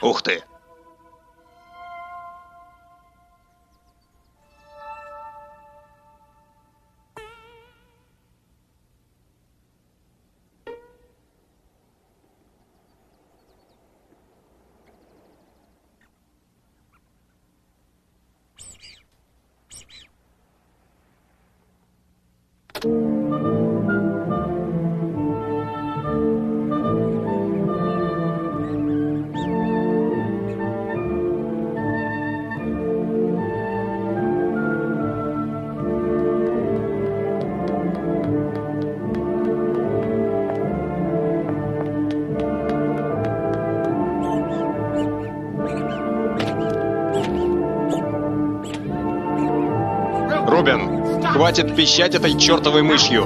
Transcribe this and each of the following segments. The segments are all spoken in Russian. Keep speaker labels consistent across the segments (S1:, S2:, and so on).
S1: Ух ты! Рубин, хватит пищать этой чертовой мышью.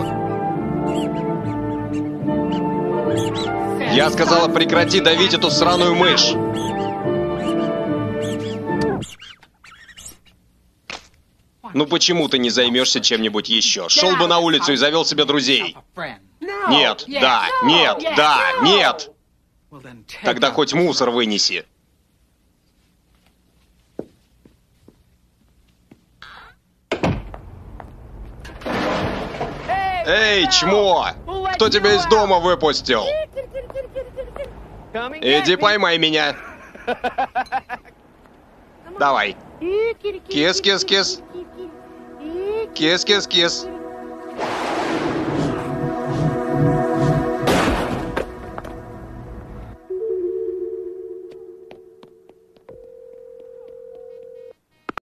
S1: Я сказала, прекрати давить эту сраную мышь. Ну почему ты не займешься чем-нибудь еще? Шел бы на улицу и завел себе друзей. Нет, да, нет, да, нет. Тогда хоть мусор вынеси. Эй, чмо! Кто тебя из дома выпустил? Иди поймай меня. Давай. Кис-кис-кис. Кис-кис-кис.